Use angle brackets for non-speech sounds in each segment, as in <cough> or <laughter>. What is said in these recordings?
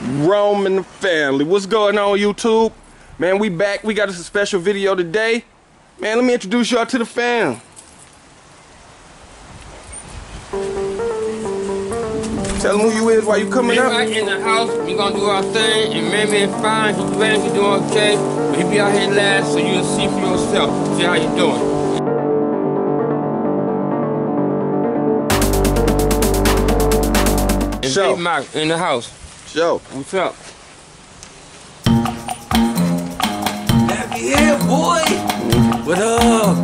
The family. What's going on, YouTube? Man, we back. We got us a special video today. Man, let me introduce y'all to the fam. Tell them who you is while you coming up. Everybody in the house, we gonna do our thing, and man, man, fine, he ready, he doing okay. But he be out here last, so you'll see for yourself, see how you doing. Show. Big in the house. Show. What's up? Happy here, boy. What up?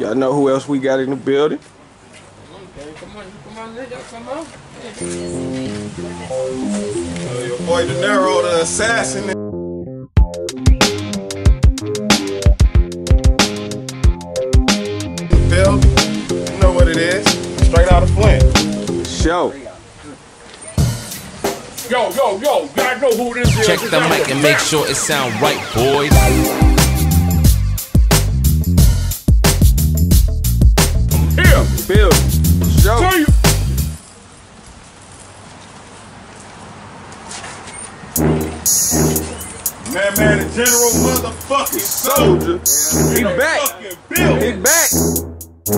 Y'all know who else we got in the building? Okay, come on, come on, come on. Your boy De Niro, the assassin. Phil, you know what it is. Straight out of Flint. Show. Yo, yo, yo, you guys know who this is. Check the mic and make sure it sound right, boys. Here, Bill. Show. tell you. Man, man, the general motherfucking Soldier. He back. He back. We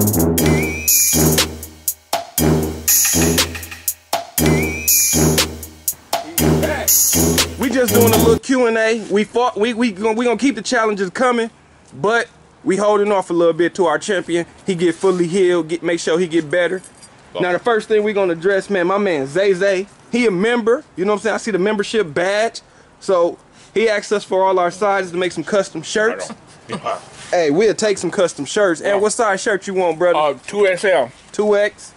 just doing a little Q and A. We fought. We we gonna, we gonna keep the challenges coming, but we holding off a little bit to our champion. He get fully healed. Get make sure he get better. Now the first thing we gonna address, man, my man Zay Zay. He a member. You know what I'm saying? I see the membership badge. So he asked us for all our sizes to make some custom shirts. Hey, we'll take some custom shirts. And what size shirt you want, brother? Uh, 2XL. 2X.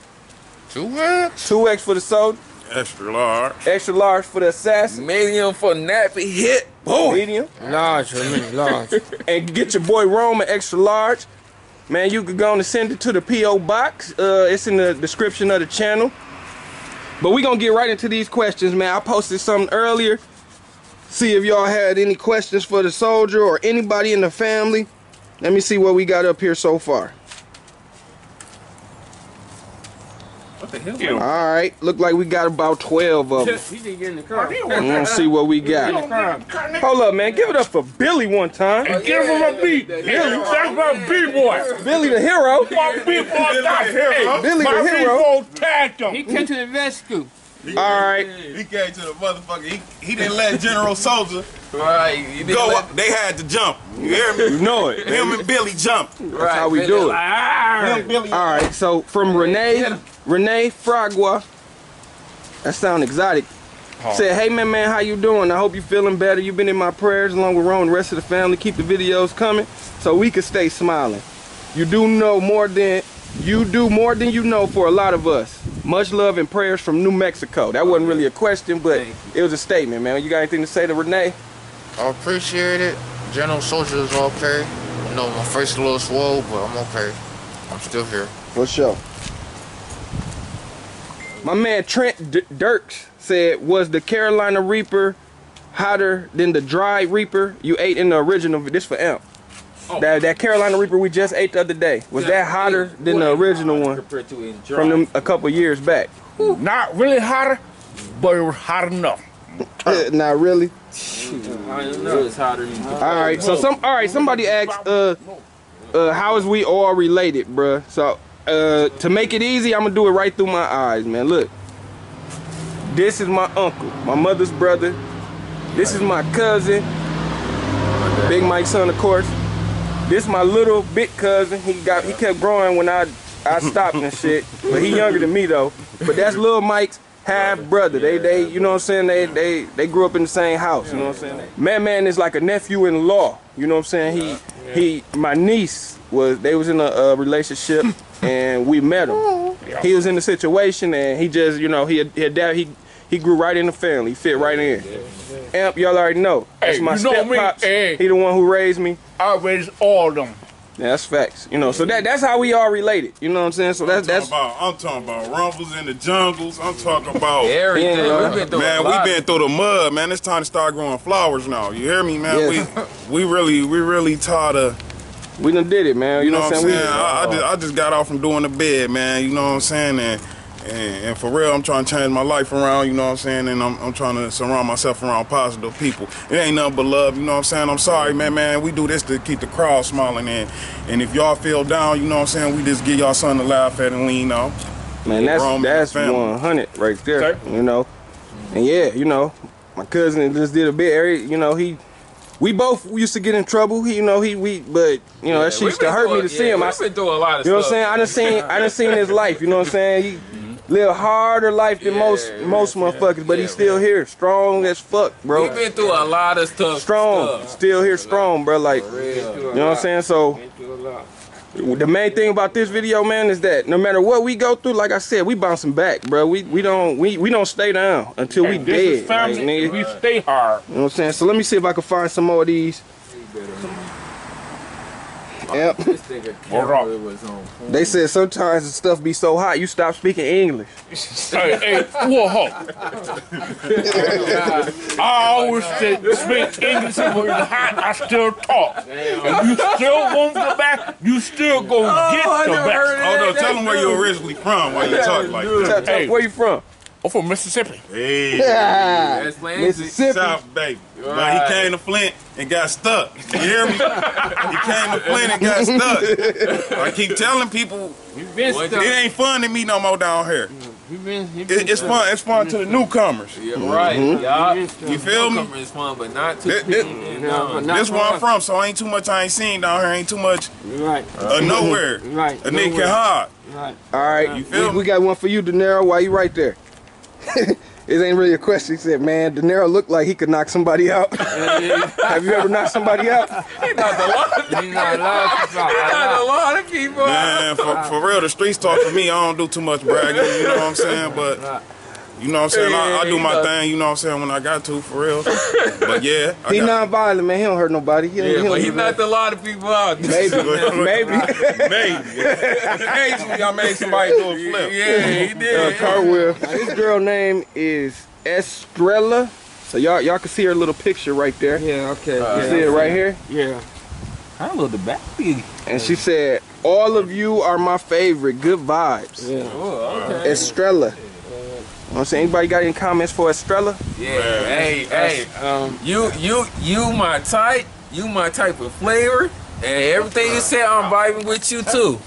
2X? 2X for the soldier. Extra large. Extra large for the assassin. Medium for nappy hit. Boom. Medium. Large, for me, large. <laughs> and get your boy Rome an extra large. Man, you could go on and send it to the P.O. box. Uh, it's in the description of the channel. But we gonna get right into these questions, man. I posted something earlier. See if y'all had any questions for the soldier or anybody in the family. Let me see what we got up here so far. All right, look like we got about 12 of them. <laughs> he didn't get in the car. I'm gonna see what we got. Hold up, man. Give it up for Billy one time. Give him a beat. Billy, that's my B-boy. Billy the hero. My B-boy got hero. Billy the my. B-boy tagged him. He came to the rescue. All right. He came to the motherfucker. He, he didn't let General Soldier <laughs> Right. Go up. They had to jump. You hear me? You know it. Him and Billy jumped. That's how we do it. Ah, Billy. All right. So from Renee, Renee Fragua. That sound exotic. Said, hey man, man, how you doing? I hope you feeling better. You've been in my prayers along with Ron and the rest of the family. Keep the videos coming so we can stay smiling. You do know more than you do more than you know for a lot of us. Much love and prayers from New Mexico. That wasn't really a question, but it was a statement, man. You got anything to say to Renee? I appreciate it. General Soldier is okay. You know, my face a little swole, but I'm okay. I'm still here. For sure. My man Trent D- Dirks said, "Was the Carolina Reaper hotter than the dry Reaper you ate in the original?" This for Amp. That that Carolina Reaper we just ate the other day was that hotter than the original one Compared to in from them a couple years back? not really hotter, but it was hot enough. Not really. I don't know. It's hotter than All right. So some. All right. Somebody asked, uh, uh, how is we all related, bruh? So, uh, to make it easy, I'm gonna do it right through my eyes, man. Look. This is my uncle, my mother's brother. This is my cousin, Big Mike's son, of course. This my little big cousin. He got he kept growing when I I stopped and shit. But he younger than me though. But that's little Mike's half brother. They they you know what I'm saying? They they they grew up in the same house, you know what I'm saying? Man man is like a nephew in law. You know what I'm saying? He he my niece was they was in a, uh relationship and we met him. He was in the situation and he just, you know, he had, he dad he he grew right in the family. He fit right in. Amp, y'all already know. That's Hey, my you know step pops. hey. He the one who raised me. I raised all of them. Yeah, that's facts. You know, so that that's how we all related. You know what I'm saying? So that's I'm that's about, I'm talking about rumbles in the jungles. I'm talking about. Everything. Yeah, We've been through Man, we lot. been through the mud, man. It's time to start growing flowers now. You hear me, man? Yes. We <laughs> we really we really tired of we done did it, man. you know what I'm saying. We, I, I just I just got off from doing the bed, man. You know what I'm saying, and and, and for real, I'm trying to change my life around. You know what I'm saying, and I'm, I'm trying to surround myself around positive people. It ain't nothing but love. You know what I'm saying. I'm sorry, man, man. We do this to keep the crowd smiling, and and if y'all feel down, you know what I'm saying. We just give y'all something to laugh at and lean on. Man, that's Rome that's 100 right there. Okay. You know, and yeah, you know, my cousin just did a bit. Eric, You know, he, we both used to get in trouble. He, you know, he we, but you know that shit used to hurt through me a- to see him. I, We've been through a lot of stuff. you know what I'm saying? I done seen, I done seen his life. You know what I'm saying? He live a harder life than Yeah, most yeah, most motherfuckers, but yeah, he's still here, strong as fuck, bro. We've been through a lot of stuff. strong, stuff. still here, strong, bro. Like, you know what I'm saying? So. The main thing about this video, man, is that no matter what we go through, like I said, we bouncing back, bro. We we don't we, we don't stay down until we Hey, this dead. is like, nigga. we stay hard. You know what I'm saying? So let me see if I can find some more of these. Yep. This nigga camera was on. point. They said sometimes the stuff be so hot you stop speaking English. hey, hey, whoa, I always say, speak English when it's hot, I still talk. If you still want the back, you still go oh, get I the never heard back. of Oh no, tell them where you originally from. Why you talk like that? Tell- tell- Hey. Where you from? I'm from Mississippi. Hey, That's Lansing. Mississippi. South baby. But Right. he came to Flint and got stuck. You hear me? he came to Flint and got stuck. I keep telling people You been it ain't fun to me no more down here. You been, you been It, it's fun. It's fun to the newcomers. Yeah, right. Yeah. You feel me? Is fun, but not too. This, this, no, this where I'm from, so ain't too much I ain't seen down here. Ain't too much Right, uh, nowhere. right. A nigga can hide. Right. All right, You feel we, me? we got one for you, De Niro. Why you right there? <laughs> it ain't really a question. He said, "Man, De Niro looked like he could knock somebody out." <laughs> Have you ever knocked somebody out? He knocked a lot. He not He knocked a lot of people. Man, for, for real, the streets talk for me. I don't do too much bragging, you know what I'm saying? But you know what I'm saying? I, I do my thing, you know what I'm saying, when I got to, for real. But yeah, I He got, non-violent, man. He don't hurt nobody. He, Yeah, but he don't- knocked a lot of people out. maybe, <laughs> maybe. maybe. Occasionally I made somebody do a flip. Yeah, he uh, did. cartwheel. Now, this girl name is Estrella. So y'all y'all can see her little picture right there. Yeah, okay. yeah, see it right here? Yeah. I love the back. And she said, "All of you are my favorite. Good vibes." Yeah. Oh, okay. Estrella. You know what I'm saying? Anybody got any comments for Estrella? Yeah. Hey, hey. Um, You, you, you, my type. You, my type of flavor. And everything you said, I'm vibing with you too.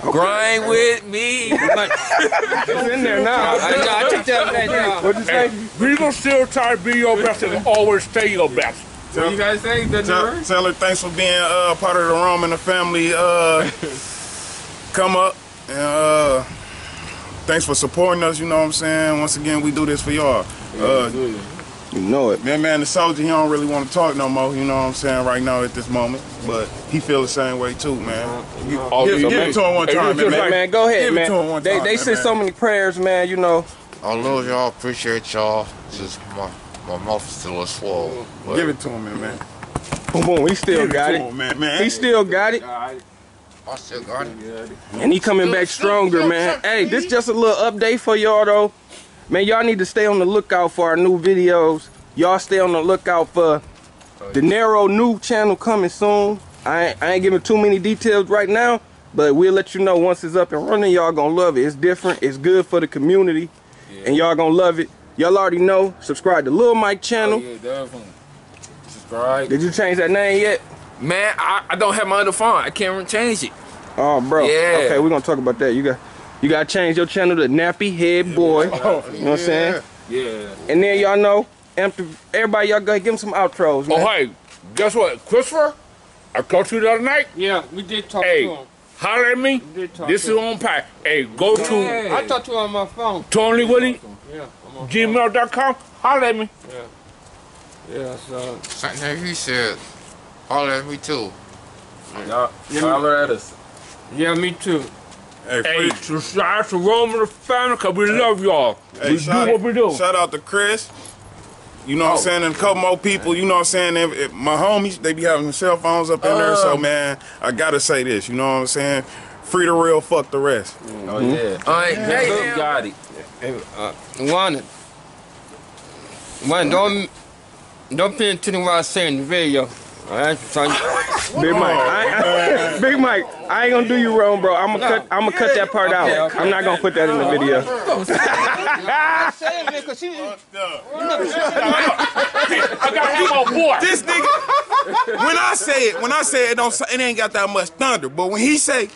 Grind with me. It's in there now. I, I took that back down. What'd you say? We gonna still try to be your best and always stay your best. What you guys say? The Tell, nerd? tell her thanks for being uh, part of the Rome and the family. Uh, <laughs> come up and uh, thanks for supporting us. You know what I'm saying. Once again, we do this for y'all. Uh, You know it. man, man, the soldier, he don't really want to talk no more. You know what I'm saying right now at this moment, but he feel the same way too, man. Oh, Give, yeah, give man. it to him one time, just man. like- Man, go ahead, Give it to him man. one They time, they man, sent so many prayers, man. You know. I love y'all, appreciate y'all. Just my my mouth is still a swole. but- Give it to him, man. man. Boom, boom. He still Give got to it. him, man. man. He still got it. I still got it. And he coming back stronger, man. Hey, this just a little update for y'all though. Man, y'all need to stay on the lookout for our new videos. Y'all stay on the lookout for the narrow new channel coming soon. I ain't, I ain't giving too many details right now, but we'll let you know once it's up and running. Y'all gonna love it. It's different. It's good for the community, and y'all gonna love it. Y'all already know. Subscribe to Lil Mike Oh, channel. yeah, definitely. Subscribe. Did you change that name yet? Man, I, I don't have my other phone. I can't change it. Oh, bro. Yeah. Okay, we're gonna talk about that. You got, you gotta change your channel to Nappy Head Boy. You know what I'm saying? Yeah. And then y'all know, after everybody, y'all go give them some outros, man. Oh, hey, guess what? Christopher, I talked to you the other night. Yeah, we did talk Hey. to him. Holler at me. We did talk This is him. on pack. Hey, go to Hey. I talked to him on my phone. Tony Willie, Yeah, I'm on gmail.com. Holler at me. Yeah, Yeah. so Something that he said, holler at me too. Y'all holler at us. yeah, me too. Hey, Hey, free- subscribe to Rome and the family because we love y'all. hey, we shout, do what we do. Shout out to Chris. You know what I'm saying? And a couple more people, you know what I'm saying? If- if my homies, they be having cell phones up in there. So, Um. man, I gotta say this, you know what I'm saying? Free the real, fuck the rest. Oh yeah. All right, hey, Good. got it. Uh, one, one, don't, don't pay attention to what I say in the video. All right, son. Big Mike, I, I, <laughs> Big Mike, I ain't gonna do you wrong, bro. I'm gonna cut, I'm gonna cut that part out. Okay, okay. I'm not gonna put that in the video. <laughs> I got you on board. This nigga, when I say it, when I say it, don't say- it ain't got that much thunder. But when he say,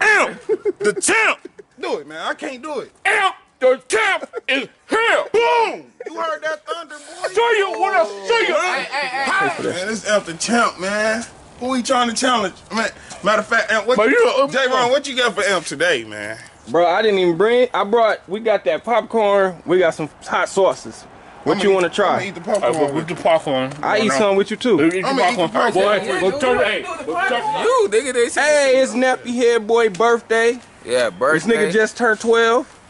"Amp, the champ," do it, man. I can't do it. Amp, the champ is here. Boom! You heard that thunder, boy? Show you what I show you. Hey, hey, hey. Man, this Amp the champ, man. Who he trying to challenge? Man, matter of fact, Amp, what, But you J. Ron, what you got for Amp today, man? Bro, I didn't even bring. I brought. We got that popcorn. We got some hot sauces. What you want to I'm try? eat the popcorn. Uh, but with the popcorn. I eat some with you too. Eat the I'ma eat the popcorn. popcorn. Boy, go turn it. Hey, You, nigga, they say. Hey, it's Nappy Head Boy birthday. Yeah, birthday. This nigga just turned 12.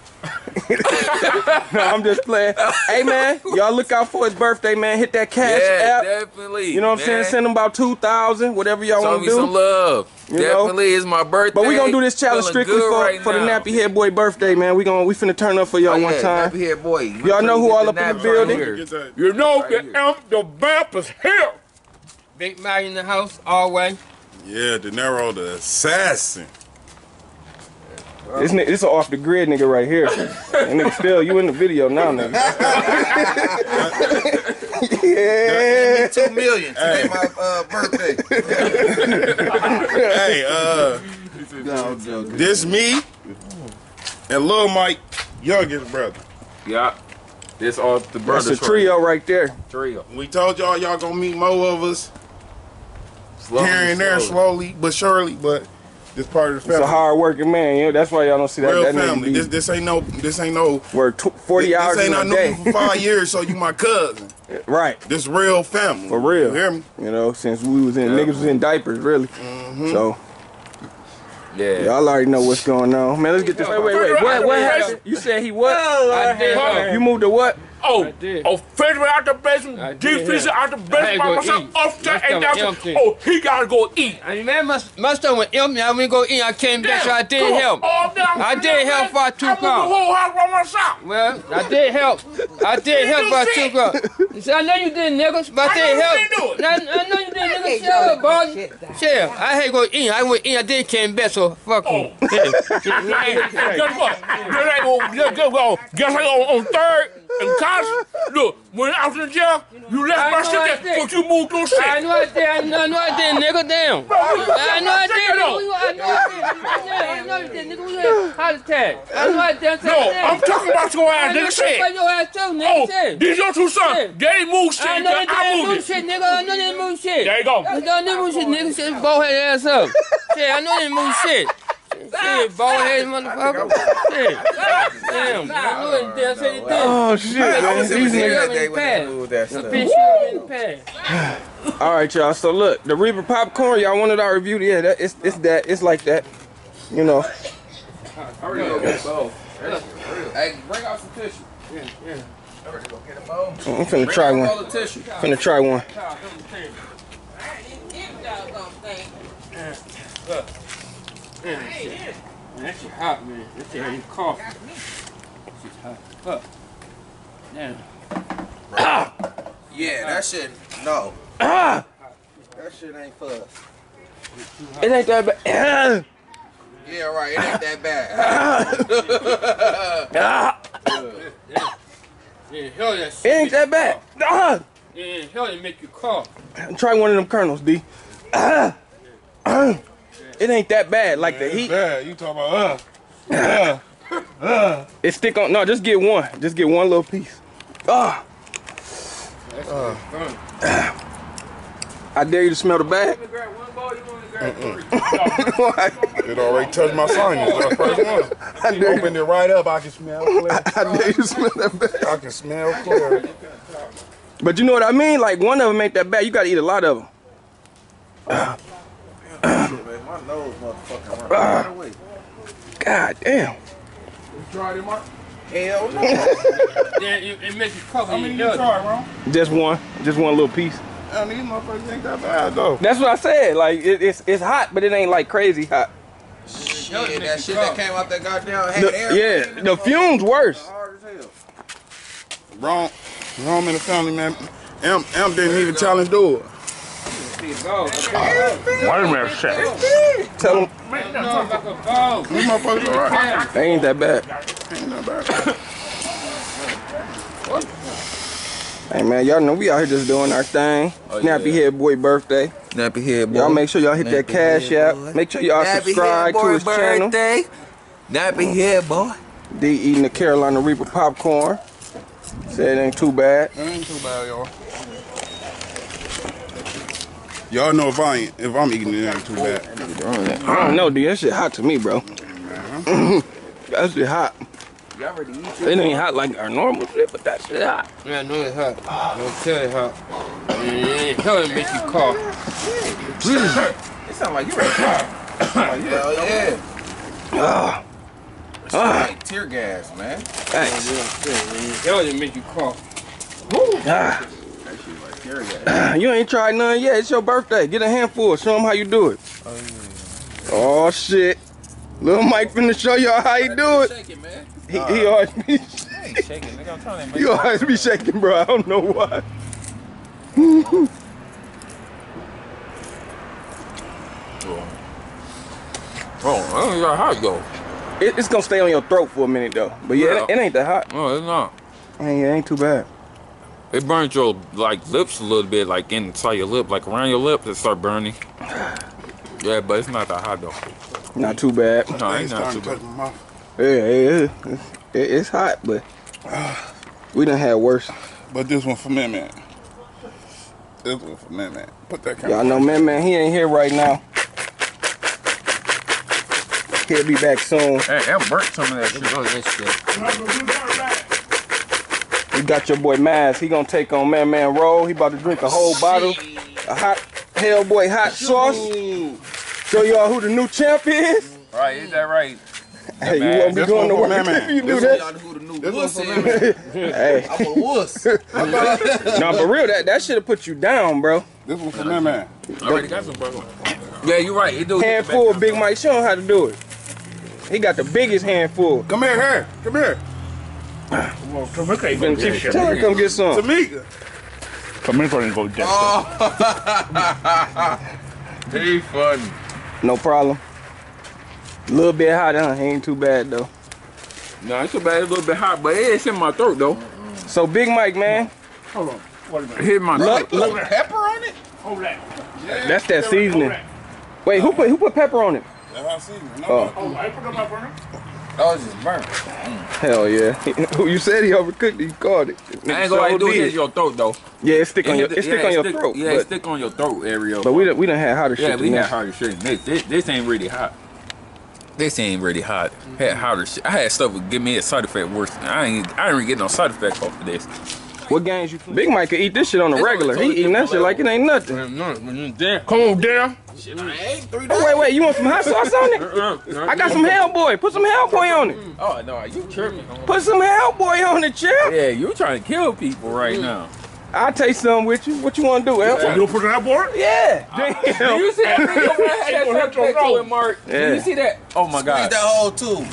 No, I'm just playing. Hey man, y'all look out for his birthday, man. Hit that cash Yeah, app. definitely. You know what I'm saying? Send him about two thousand, whatever y'all want to do. Show him some love. You know? definitely, it's my birthday. But we gonna do this challenge Feeling strictly for, right for the. Nappy Head Boy birthday, man. We gonna we finna turn up for y'all Oh, one yeah, time. Nappy Head boy. Y'all know who all up in the building? Get that. You know Right the here. amp, the vamp is here. Big Mike in the house, all way. Yeah, De Niro the assassin. This nigga, this a off the grid nigga right here. And nigga still you in the video now, nigga. <laughs> yeah. Two million. Today my uh, birthday. <laughs> hey, uh, this me and Lil Mike, youngest brother. Yeah. This all the That's brothers. a trio right there. Trio. We told y'all y'all gonna meet more of us Slowly, here and there, slowly. slowly but surely. But this part of the It's a family, hard working man, you know. That's why y'all don't see that, real that family. This this ain't no this ain't no work tw- 40 this, hours this ain't in I a knew day. you for five <laughs> years, so you my cousin. right. This real family. For real. You hear me? You know, since we was in niggas was in diapers, really. Mm-hmm. So Yeah. y'all already know what's going on. Man, let's get this. Wait, wait, wait. What what happened? You said he what? I did. You moved to what? Oh, did. oh, Federer out the I basement, did, deep yeah. out the I had basement by myself, eat. upstairs My and stomach downstairs. Oh, he gotta go eat. I man, my, my stomach was empty. I went go eat. I came back, so I did Come help. I did the help man. for two I moved the pounds. whole house by myself. Well, I did help. I did help by two girls. I know you did, niggas, but I I did know help. you didn't I, I know you did, niggas. Shut up, boy. Shit, I had to go eat. I went eat. I did came back, so fuck you. Oh. Guess what? Guess like on, guess, guess, what? guess like on, on third and college. Look, when I was in jail, you left I my shit I there before you moved those shit. I know I did. I know, I know I did, nigga. Damn. I know I did. Nigga. I know I did. I know you did, nigga. We had heart attack. I know I did. No, I'm talking about your ass, nigga. you Shit. about your ass too, nigga. Oh, these your two sons. They moved shit. I know they move moved it. shit, nigga. I know they move shit. There you go. I know they move shit, nigga. Shit, bald head ass up. Shit, I know they move shit. Shit, bald head motherfucker. Shit. Damn. I know they did. Said they did. Oh shit, man. These niggas. Fish you in the past. All right, y'all. So look, the Reaper popcorn, y'all wanted our review. Yeah, that, it's it's that. It's like that. You know. Hey, bring out some tissue. I'm finna try one. All the tissue. Finna try one. Man, that shit hot, man. That shit had you coughing. Shit's hot. Huh. Damn. Yeah, that shit. No. Ah, That shit ain't for us. it ain't that bad. <clears throat> Yeah, right. It ain't that bad. <clears throat> Ah, Yeah, hell that it ain't that bad. Ah, Yeah, hell it make you cough. try one of them kernels, D. <clears throat> Ah, ah. It ain't that bad. Like the heat, Yeah, you talking about uh. it stick on. No, just get one. Just get one little piece. Ah. I dare you to smell the bag. <laughs> It already touched my sinus. That's the first one. I dare, Opened it right up. I can smell <laughs> clear. I dare you smell that bag. I can smell clear. But you know what I mean? Like one of them ain't that bad. You gotta eat a lot of them. God damn. Mark? Hell no. It, it makes you cover How many you? Just one, just one little piece. Man, these motherfuckers ain't that bad though. That's what I said. Like it, it's it's hot, but it ain't like crazy hot. Shit, that shit that came out that goddamn had The- air. yeah, the fumes worse. Wrong, wrong in the family, man. M, M didn't even challenge do it. Wait a minute, shit. Tell them No, like a ball. These motherfuckers alright. they ain't that bad. Ain't that bad. Hey man, y'all know we out here just doing our thing. Oh, Snappy yeah. Head Boy birthday. Nappy head boy. Y'all make sure y'all hit that cash head app. boy. Make sure y'all subscribe to boy his channel. birthday. Nappy head boy. D eating the Carolina Reaper popcorn. Said it ain't too bad. It Ain't too bad, y'all. Y'all know if I ain't, if I'm eating it, it ain't too bad. I don't know, dude. That shit hot to me, bro. that shit hot. It ain't hot like our normal shit, but that shit hot. Yeah, I know it's hot. Don't tell it hot. Mm, Tell it make you cough. It sound like you ready to cry. <coughs> Hell yeah. Ah, It sound like tear gas, man. thanks. Tell it make you cough. Ah, Tear <clears throat> you ain't tried none yet. It's your birthday. Get a handful. Show them how you do it. Oh, oh shit. Little Mike finna show y'all how he do it. Shake it, man. He, he uh, always be, <laughs> shaking, nigga. I'm trying to <laughs> he always be shaking, bro. I don't know why. <laughs> Oh, I don't know how it go. It, it's gonna stay on your throat for a minute though. But yeah, it, it ain't that hot. No, it's not. Ain't, it ain't too bad. It burns your like lips a little bit, like inside your lip, like around your lip, it start burning. <sighs> Yeah, but it's not that hot though. Not too bad. No, it's not too bad. touch my mouth. Yeah, yeah, yeah. It, it's hot, but we done had worse. But this one for me, man. This one for me, man. Put that camera. Y'all know, man, man, he ain't here right now. He'll be back soon. Hey, I burnt some of that shit. Oh, that shit. We got your boy Maz. He gonna take on Man Man Roll. He about to drink a whole bottle of hot Hellboy hot sauce. Show y'all who the new champ is. Right, is that right? Hey, you Man, won't be this going to one for work Man if you do This that. y'all who the new This wuss one is. for me, man. <laughs> Hey, I'm a wuss. <laughs> <laughs> no, for real, that that should have put you down, bro. This one for me, man. I already got some burger. Yeah, you're right. It do Handful of Big Mike. Show him how to do it. He got the biggest handful. Come here, here. Come here. Well, Tamika ain't gonna get shit. Tell her to come get some. Tamika. Tamika ain't gonna get shit. He funny. No problem. A little bit hot, huh? Ain't too bad though. No, it's too bad. It's a little bit hot, but it's in my throat though. So Big Mike, man, Hold on. Wait a minute. Hit my look, throat. look, Pepper on it? Hold that. that's that seasoning. Wait, who put who put pepper on it? That's how I see you. No, Oh. Oh, I put on my burner. Oh, it's just burnt. Mm. Hell yeah. <laughs> Who you said he overcooked it, you called it. I ain't gonna So do did. hit your throat though. Yeah, it stick on your hit it stick yeah, on your stick- throat. Yeah, it stick on your throat area. but we done, we done had hotter Yeah, shit Yeah, we than had hotter shit. This, this, this ain't really hot. This ain't really hot. Had hotter shit. I had stuff would give me a side effect worse. I ain't. I ain't get no side effect off of this. What games you Big Mike could eat this shit on the It's on a regular. He eating that shit like it ain't nothing. No, when you there. Come on, down. Oh, wait, wait, you want some hot sauce on it? Uh, uh, uh, I got some Hellboy. Put some Hellboy on it. Oh no, you tripping? Put some Hellboy on it, champ. Yeah, you trying to kill people right mm. now. I'll taste some with you. What you want to do, El? You gonna put it on that board? Yeah. <laughs> Do you see that video where I had that Gonna hurt your side effect to nose. it, Mark? Do Yeah. you see that? Oh my Squeeze god. that whole tube.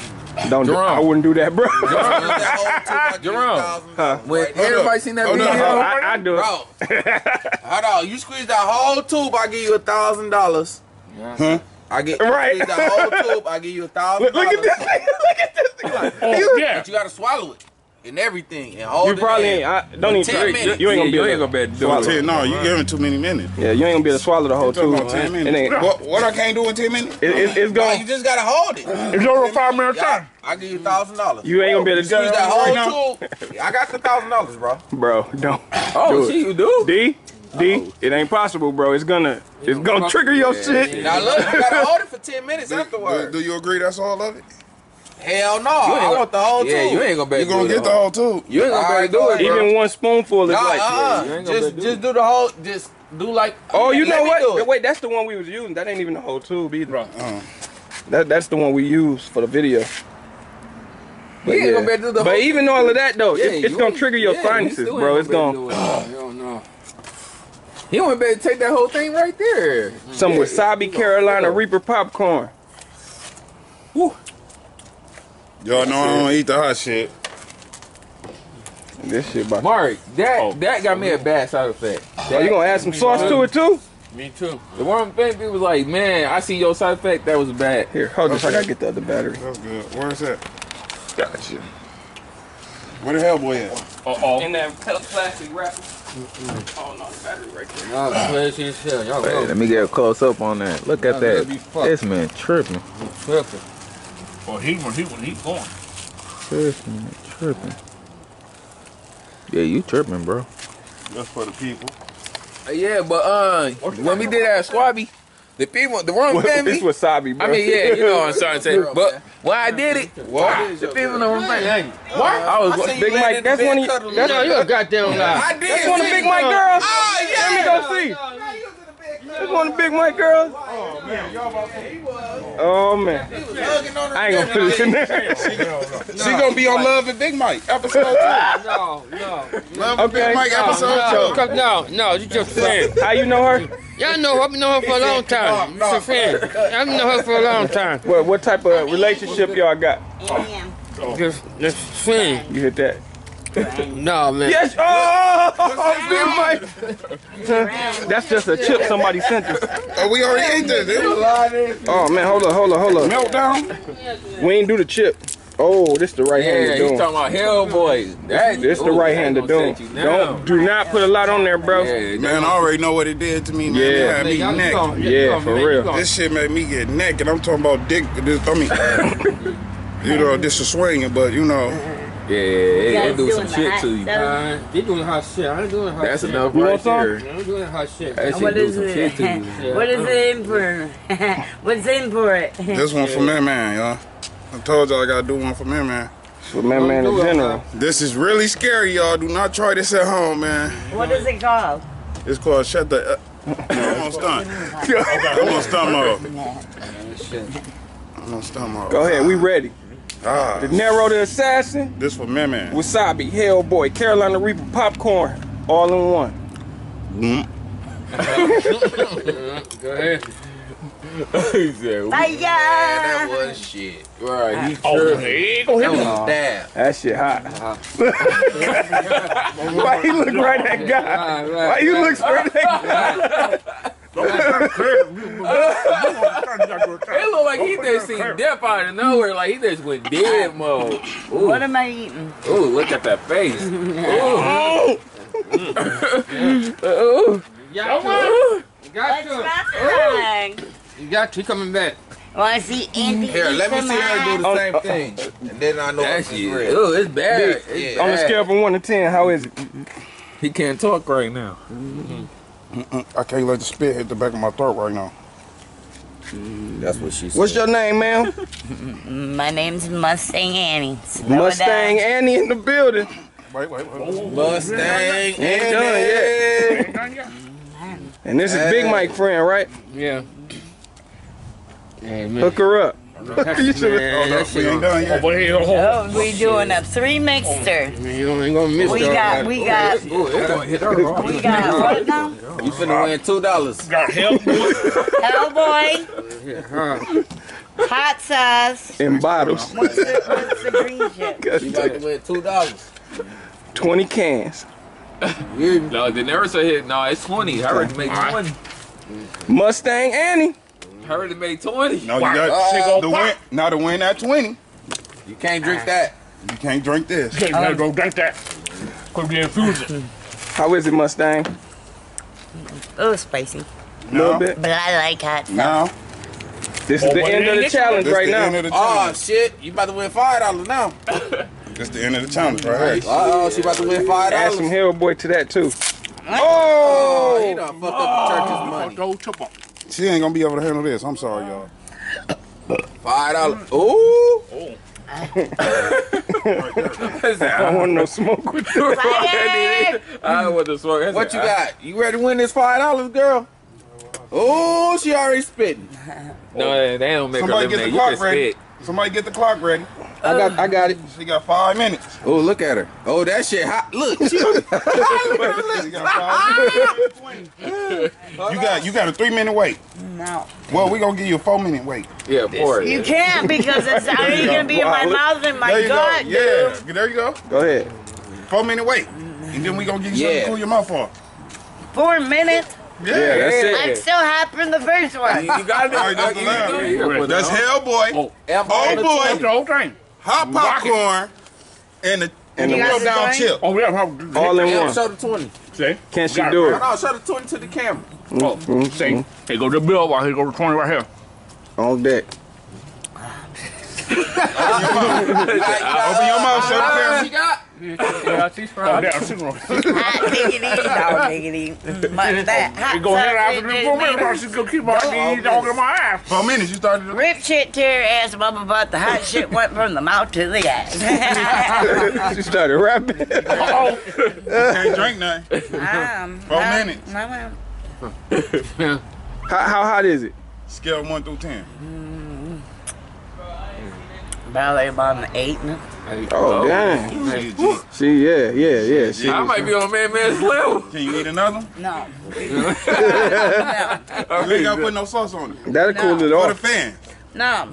Don't do, Jerome. I wouldn't do that, bro. Squeeze that whole tube. I give you Jerome. Huh. When right there. everybody seen that oh, Hold up. video, I, I do it. Bro, <laughs> hold on. You squeeze that whole tube, I give you a thousand dollars. Huh? I get Right. Squeeze that whole tube, I give you a thousand Look, look at this thing. <laughs> Look at this thing. Like, Oh, yeah. But you gotta swallow it and everything and hold you it probably ain't. I, don't even. 10 You, minutes. you ain't gonna be you able ain't to gonna be able to do swallow it. it. No, you giving too many minutes. Yeah, you ain't gonna be able to swallow the whole Talking tube. about 10 It minutes. ain't. What, what I can't do in 10 minutes? It, it, it's Nah, going. you just gotta hold it. It's over five minutes time. I give you thousand dollars. You ain't gonna be able to do that it, whole tube. I got the thousand dollars, bro. bro. Don't. Oh, Do it. see you do. D, D, it ain't possible, bro. It's gonna, it's gonna trigger your shit. Now look, you gotta hold it for ten minutes Do, do, afterwards. do you agree that's all of it? Hell no, I ain't want the whole Yeah, tube. you ain't gonna be You gonna get the whole tube. You ain't gonna be able to do Alright, it, go bro. Even one spoonful is Nah, like. uh-uh. you just do just it. do the whole. Just do like. Oh, you know what? Wait, that's the one we was using. That ain't even the whole tube either. Bro. Uh, That, that's the one we use for the video. He ain't gonna be able to do the But whole even all of that though, Yeah, it's, it's gonna trigger your yeah, you sinuses, bro. It's gonna be gonna able to do it. <sighs> Hell no. He won't be able to take that whole thing right there. some wasabi Carolina Reaper popcorn. Y'all know I don't eat the hot shit. This shit about. Mark, that Oh. that got me a bad side effect. Oh, you gonna add some sauce to it too? Me too. The one thing people was like, man, I see your side effect. That was bad. Here, hold this. I gotta get the other battery. That's good. Where's that? Gotcha. Where the Hellboy at? Uh oh. In that plastic wrapper. Oh no, the battery right there. Y'all crazy as hell. Y'all Hey, go. let me get a close up on that. Look at that. gotta be fucked. This man tripping. Tripping. Well, he when he when he going. Tripping, tripping. Yeah, you tripping, bro. That's for the people. Yeah, but uh, when we did that swabby, the people, the wrong family. This wasabi, bro. I mean, yeah, you know what I'm trying to say. <laughs> But when I did it, the people know what I'm saying. I was Big Mike, that's one of you. That's, No, you a goddamn lie. I did. that's one of Big Mike girls. Let me go see. That's one of Big Mike girls. Oh man, I ain't gonna put this in there. She gonna be on Love and Big Mike episode two. No, no. Love and Okay. Big Mike No, episode two. come- no, no, you just friend. How you know her? Y'all know her, I've known her for a long time. Just a friend. I've known her for a long time. What what type of relationship y'all got? Just, just friend. You hit that? No, man. Yes. Oh, Big Mike. That's just a chip somebody sent us. Oh, we already ate this. didn't Oh man, hold on, hold on, hold we? on. Meltdown. We ain't do the chip. Oh, this the right Yeah, hand to he's do. talking about Hellboy. That, This the right that hand to do. set you down. Don't do not put a lot on there, bro. Yeah, Man, I already know what it did to me, man. Yeah. It me neck. gonna- Yeah, gonna- for man, real. This shit made me get naked. I'm talking about dick. This, I mean, <laughs> you know, this is swinging, but you know, yeah, yeah, they do some doing shit to you. stuff? They doing hot shit. I ain't doing hot shit. That's shit. enough You right there. I'm doing hot shit. That shit What do is some shit to you. it? <laughs> What is it in <laughs> for? What's in for it? this one for man, man, y'all. I told y'all I gotta do one for man, man. For man, man in general. This is really scary, y'all. Do not try this at home, man. What is it called? It's called shut the. Uh, I'm on stunt. <laughs> I'm on stunt mode. I'm on stunt mode. Go ahead, we ready. Ah, De Niro the Assassin, this for man, man. Wasabi, Hellboy, Carolina Reaper popcorn, all in one. Mm. <laughs> Go ahead. he said, "Ooh, Fire! that was shit. Right, he Oh, tripping. he ain't gonna That hit was me. That shit hot. <laughs> <laughs> Why he look right at God? Right, Why you look straight at God? It looked like he just seen death out of nowhere. Like he just went dead mode. Ooh, What am I eating? ooh look at that face. Ooh. Ooh. Got to. Got What's to. wrong? You got to. He coming back. Want to see Andy Here, let me see her do the same thing, and then I know That it's real. Ooh, it's bad. Big. It's On a scale from one to ten, how is it? He can't talk right now. Mm-hmm. I can't let the spit hit the back of my throat right now. That's what she said. What's your name, ma'am? <laughs> My name's Mustang Annie. Slow Mustang down. Annie in the building. Wait, wait, wait. Mustang? Ain't done yet. And this is Big Mike friend, right? Yeah. Hey. Hook her up. That's, man, that We shit. ain't done Oh, yet. but he don't hold. Oh, we doing a three mixter. Oh, man, you ain't gonna miss We got, we got, Ooh, it's gonna hit her wrong. we got what now? You finna win two dollars. Got help. Hellboy, <laughs> hot sauce. In bottles. What's the, what's the green shit? You about to win two dollars. 20 cans. No, they never say. No, it's twenty. I already made twenty. Mustang Annie. I already made twenty. No, you Wow. got Uh, the win. Now to win that twenty, You can't drink that. you can't drink this. Okay, gotta go drink that. Could be infusing. How is it, Mustang? A little spicy, A little bit. but I like hot sauce. now This is Oh, the end of the challenge right now. end Oh shit! You about to win five dollars now. <laughs> This the end of the challenge right here. Oh, she about to win five dollars. Add some dollars. Hellboy to that too. Oh, he Oh! done fucked up the church's money. Go chop up. She ain't gonna be able to handle this. I'm sorry, y'all. Five dollars. Ooh. Ooh. I don't want no smoke with you. Fire! I want to smoke. What you got? You ready to win this five dollars, girl? Oh, she already spitting. No, they they don't make her Somebody get lemonade. the You clock can ready. spit. Somebody get the clock ready. I got I got it. She got five minutes. Oh, look at her. Oh, that shit hot. Look, she <laughs> <laughs> She got five minutes. You got you got a three minute wait. No. Well, we gonna give you a four minute wait. Yeah, pour You it. can't because it's already gonna be in my mouth and my there you gut, go. dude. Yeah, there you go. Go ahead. Four minute wait, and then we gonna give you something to cool your mouth off. Four minutes. Yeah, that's I'm still happy from the first one. You got it. All right, that's the last. That's Hellboy, Oh, Oh that's boy, the whole thing. hot popcorn, and the and the You the down chip. Oh, yeah. how- All in Yeah, one. show the 20. See? Can she Got it. do it? no, show the 20 to the camera. Oh, see? Mm-hmm. Here go the bill right here, go the 20 right here. On deck. Open your mouth, show the camera. Hot diggity, dog diggity. But that hot We go ahead after the keep on these dog my ass. Four minutes, you started. To... Rip shit to her ass, Bubba, but the hot shit went from the mouth to the ass. she started rapping. Oh, Can't drink nothing. um, Four no, minutes. How, hot is it? Scale one through ten. Ballet about an eight. Oh, oh. damn. She a G. She, yeah, yeah, yeah. She, I might be on Man Man's level. Can you eat another? one? No. You ain't gotta put no sauce on it. that'll cool it For the off. fan. No.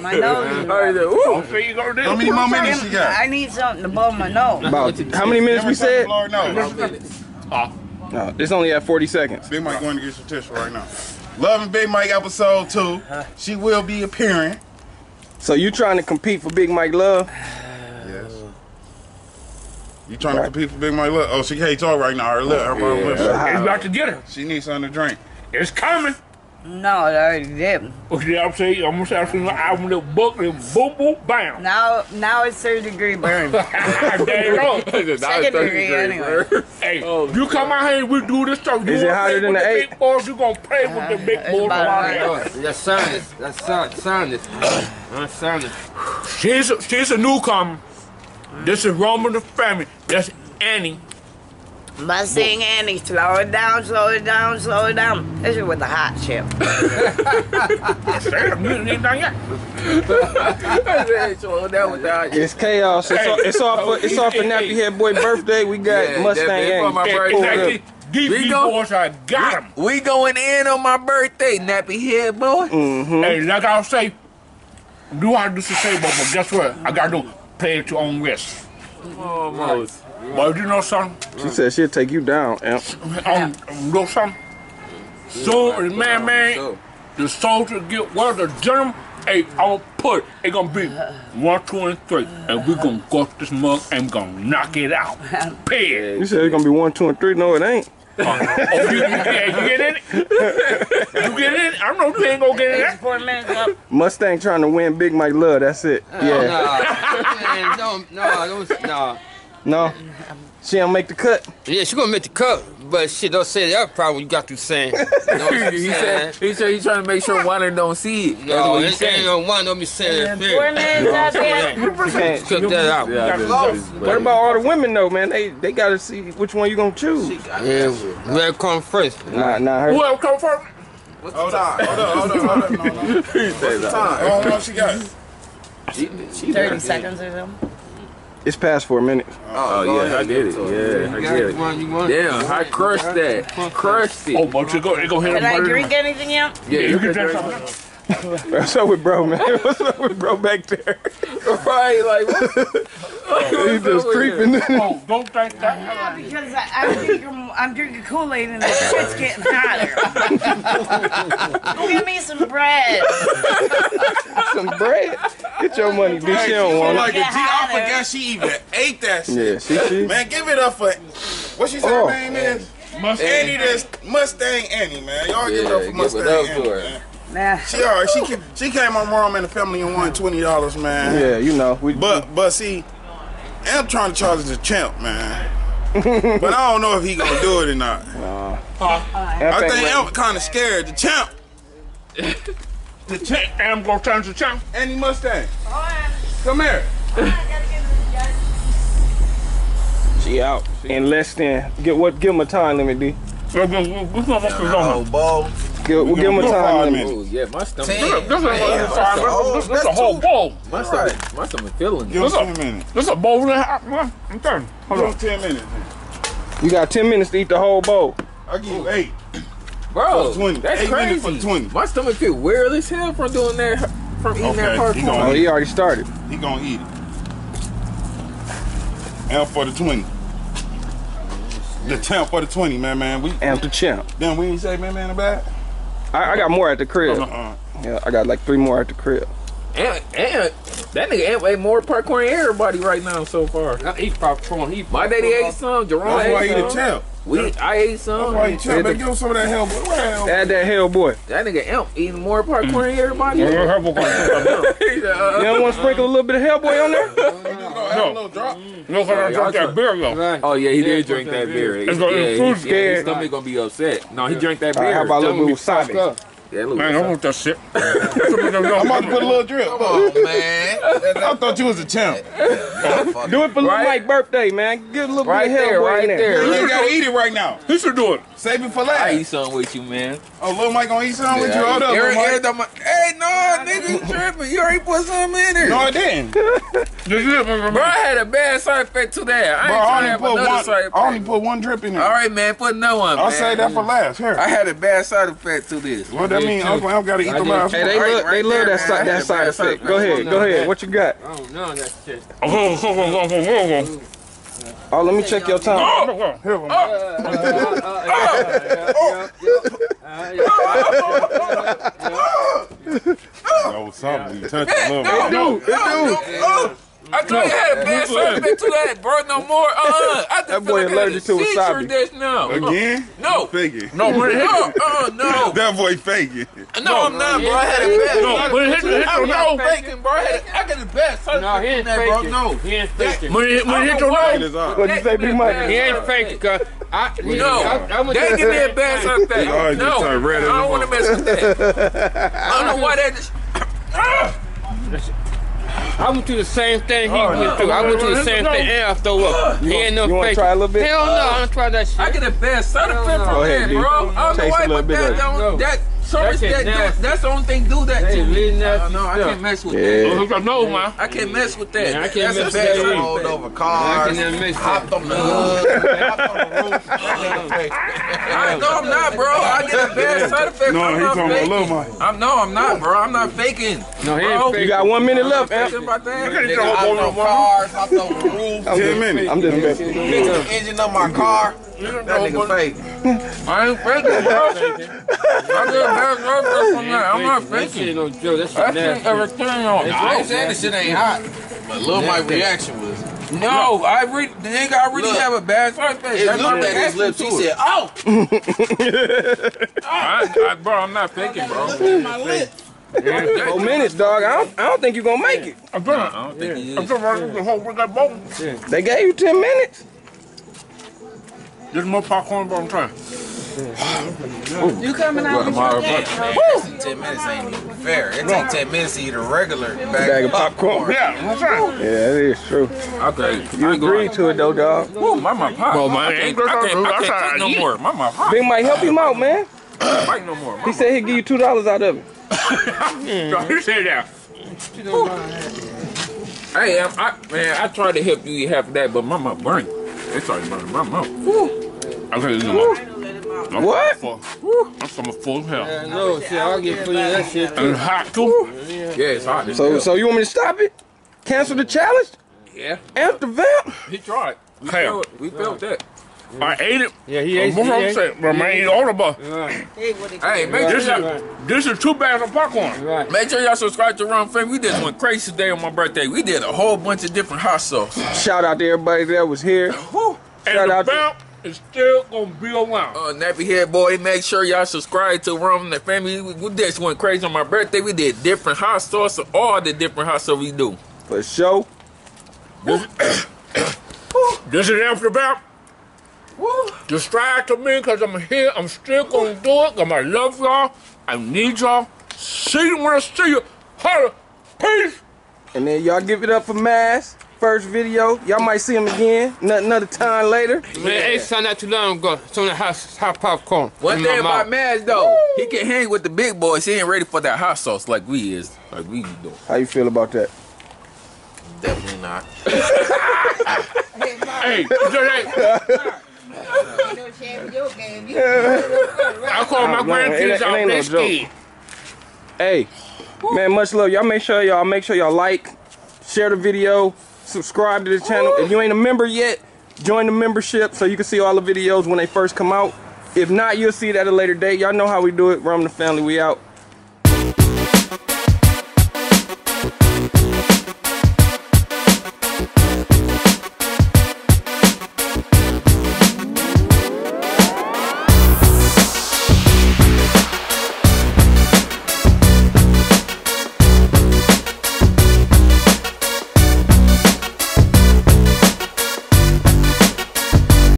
my nose is All right, then, oh, ooh. so you gonna do How many more minutes you got? I need something above my nose. About how many minutes we said? Lord knows. No, it's only at 40 seconds. Big Mike going to get some tissue right now. Loving Big Mike episode two. She will be appearing. So you trying to compete for Big Mike Love? Yes. You trying to compete for Big Mike? Love? oh, she can't talk right now. Her lip, her bottom lip. It's about to get her. She needs something to drink. It's coming. No, it already did. Oh, yeah, I'm saying, I'm gonna say, I'm saying, album, little book, and boom, boom, bam. Now, now it's third degree burn. there you go. Second degree anyway. Hey, you come out here and we do this stuff. You Is it wanna hotter than the the eight? big boys, you gonna play with the big uh, it's boys about around right. here. That's sinus. That's sin- sinus. That's sinus. She's a, she's a newcomer. This is Rome and the family. That's Annie. Mustang Annie, slow it down, slow it down, slow it down. This is with the hot chip. <laughs> Damn, you ain't done yet. It's chaos. It's, all, it's off for it's off for Nappy Head Boy birthday. We got Yeah, Mustang definitely for my Annie. birthday. Pulled These We go- boys, I got them. We going in on my birthday, nappy head boy. Mm-hmm. Hey, like I say, do I do the same, but guess what? I gotta do play at your own risk. Almost. Oh, But you know something? She said she'll take you down. Amp. Um, you know something? Soon So, man, man, the soldiers get well, the gentleman, hey, I'm gonna put it, it gonna be one, two, and three, and we gonna go to this mug and gonna knock it out. Pig. You said it's gonna be one, two, and three. No, it ain't. Oh, you, you, get- you get in it? You get in it? I know you ain't gonna get in it. four minutes up. Mustang trying to win Big Mike Love. That's it. Nah, Yeah. <laughs> man, don't, no, don't, no. No. She don't make the cut. Yeah, she gonna make the cut, but shit, don't say that probably got to saying. <laughs> You know what I'm he saying? said he said he's trying to make sure Wanda don't see it. That's No, what he it ain't said. no one don't be saying that Four shit. minutes there. Cut that out. Yeah, What about all the women though, man? They they gotta see which one you gonna choose. Yeah, where come first? Nah, nah, her. Whoever come first? What's the time? Hold up, hold up, hold up. <laughs> No, no. What's the time? Oh, no, she got. She, she 30 seconds or something. It's past four minutes. Oh, oh yeah, I did it. Yeah, I You got did it. one you want. Damn, I crushed that. Crushed Oh, it. but you go, you go hit Can I drink anything yet? Yeah, You you can can drink drink something. <laughs> What's up with bro, man? <laughs> What's up with bro back there? Right, like, what? <laughs> He's just creeping. Oh, don't think that. Yeah, because I, I'm drinking, I'm drinking Kool-Aid and the shit's getting hotter. Go get me some bread. Some bread. Get your money, bitch. She don't want Like it. a G, I forgot she even ate that shit. Yeah, she she. Man, give it up for what she said Oh. her name is? Must Annie this Mustang Annie, man. Y'all give it up for give it Mustang up Annie, for her. man. Nah. She alright. She came, she came on Mom and the family and won twenty dollars, man. Yeah, you know. We, But but see, I'm trying to charge the champ, man. <laughs> but I don't know if he gonna do it or not. I think I'm kind of scared. The champ, The champ, I'm gonna turn to champ. Annie Mustang. Come here. she out in less than. Get what? Give him a time limit, D. This motherfucker's on. ball. give, we'll give him a time five limit. minutes. Yeah, my stomach. This is, this is, Yeah, five a- minutes. This, this is a whole bowl. My stomach. My stomach feeling. Give him What's up? ten minutes. This is a bowl and a half. I'm telling you. Hold Give on. ten minutes. You got 10 minutes to eat the whole bowl. I give you eight. Bro, For 20. that's Eight minutes crazy. for 20. My stomach feel weird as hell from doing that, from eating that Okay, he parkour. gonna- Oh, he already started. He gonna eat it. And for the twenty. The champ for the twenty, man, man. We Amp the champ. then we ain't say man, man, about. I, I got more at the crib. Uh-uh. Yeah, I got like three more at the crib. And, and that nigga Amp ate more popcorn than everybody right now so far. I eat popcorn. He My daddy ate some. Jerome That's why ate he the champ. We, I ate some. That's why he champ. The- give him some of that hell, boy. What the hell? Add that Hellboy. That nigga Amp eating more popcorn than everybody. We're gonna have a conversation. He said, uh, You don't want to sprinkle a little bit of Hellboy on there? <laughs> No, no, because I drank that beer, though. Oh yeah, he Yeah, did drink that that beer. beer. It's gonna- yeah, food yeah, his stomach gonna be upset. No, he drank that beer. how about a little bit of Fuck wasabi? up. Yeah, look. Man, I want that shit. <laughs> I'm about to put a little drip. Come on, man. <laughs> I thought you was a champ. Do it for Lil Right. Mike birthday, man. Get a little Right bit of there, Hellboy right there. there. You ain't gotta eat it right now. He should do it. Save it for I last. eat something with you, man. Oh, Lil Mike gonna eat something with you. Hold up, Lil Eric, Mike. Eric, I'm hey, no, nigga, you tripping. You already put something in there. No, I didn't. This is it, man. Bro, I had a bad side effect to that. I Bro, I only put one. side I only put one drip in there. All right, man, put no one. I'll man. say that for last. Here. I had a bad side effect to this. What that mean? Uncle Am gotta eat the last Hey, they Right- love, they right love there, that, side, that side bad effect. Go ahead, go ahead. What you got? I don't know that shit. <laughs> Oh, oh, oh, oh, oh, oh, Oh, let me check your time. oh, oh. Here, Lil Mike. That was something. You touched it, Lil Mike. No, no, you I had a bad side effect to that, bro. No more. Uh-uh. I just That feel boy like allergic to wasabi. Just now. Again? No. Faking. No, when it No, uh, no. That boy faking. No, I'm not, bro. I had a bad No, side when it hit you, hit I'm your not nose. faking, bro. I, had a, I got a bad side No, he ain't from that, bro. faking. No. He ain't faking. When it, when it hit your I nose. What'd you say, Big Mike? He ain't faking, cause I, No, I, I they give me a bad side effect. His eyes No, just turned red I don't want to mess with that. I don't know why that <laughs> just... <coughs> I went through the same thing he oh, went through. I went through the same thing and I throw up. He ain't no You wanna try a little bit? Hell no, I don't try that shit. I get a bad side effect no. from Go ahead, that, bro. I don't know Taste why, a little but bit that of don't, that service That that shit that's the only thing do that Hey, to me. Uh, nasty no, I can't mess with Yeah. that. No, hit man. I can't mess with that. Yeah, I can't that's mess with that side either. Rolled effect. over I can never mix Hopped that. on the hood. Hopped on the roof. <laughs> I, no, I'm not, bro. I get a bad side effect. No, I'm he not talking about Lil faking. Mike. I'm no, I'm not, bro. I'm not faking. No, he Bro, ain't You got one minute left, Faking Amp. about that. Nigga, Nigga, hopped on cars. Hopped on the roof. Ten minutes. I'm just messing. Fixed the engine of my car. That nigga fake. I ain't faking, bro. <laughs> I get a bad side effect from that. I'm not That shit faking. no joke. That shit That shit everything on. I ain't saying this shit ain't hot. But Lil Mike reaction was. No, I really, the nigga, I really Look. have a bad side effect. He That's looked my at his lips. He said, oh. <laughs> "Oh, I, I, bro, I'm not faking, bro. my lips." Four minutes, dog. I don't, I don't think you're gonna make it. I'm trying I don't think he I'm is. trying to hold with that bowl. They gave you 10 minutes. There's more popcorn, but I'm trying. You coming out with Tomorrow, your bro. dad? Ten minutes ain't even fair. It take ten minutes to eat a regular bag, Bag of popcorn. Yeah, I'm trying. Yeah, that is true. Okay. You agreed to it though, dog. Woo, mama pop. Well, man, I can't, I can't. I can't how I take no eat. more. Mama pop. Big Mike, help him out, man. Fight no more. He said he'd give you two dollars out of it. <laughs> He said that. Hey, I'm, I, man, I tried to help you eat half of that, but mama burn. It started burning my mouth. Okay, you know What? Full. I'm from full of hell. Yeah, no, shit, I'll get free of that shit And too. it's hot too. Yeah, it's hot. as So, hell. so you want me to stop it? Cancel the challenge? yeah, Amp the vamp? he tried. We Hell. felt, we felt that. I ate it. Yeah, he ate What he I'm ate- saying, but man, I ain't all the but Right, Hey, make This sure, is this is two bags of popcorn. right. make sure y'all subscribe to Ron Fame. We just went crazy today on my birthday. We did a whole bunch of different hot sauce. Shout out to everybody that was here. Whew. And Shout the out to- belt is still gonna be around. Uh, Nappy Head Boy, make sure y'all subscribe to Rome and the Family. We, we just went crazy on my birthday. We did different hot sauce, all the different hot sauce we do. For sure. This <coughs> is after belt. Subscribe to me because I'm here. I'm still gonna do it. Cause I love y'all. I need y'all. See you when I see you. Holla. Peace. And then y'all give it up for Mass. first video. Y'all might see him again, n- another time later. Man, hey, son, not too long ago. Some of the hot, hot popcorn. One in thing about mouth. Maz though, he can hang with the big boys. He ain't ready for that hot sauce like we is, like we do. doing. How you feel about that? Definitely not. <laughs> Hey, just like, <laughs> I call my Oh, man, it ain't- grandkids out they scared. Hey, man, much love. Y'all make sure y'all make sure y'all like, share the video, subscribe to the channel. If you ain't a member yet, join the membership so you can see all the videos when they first come out. If not, you'll see it at a later date. Y'all know how we do it. Rome the family. We out.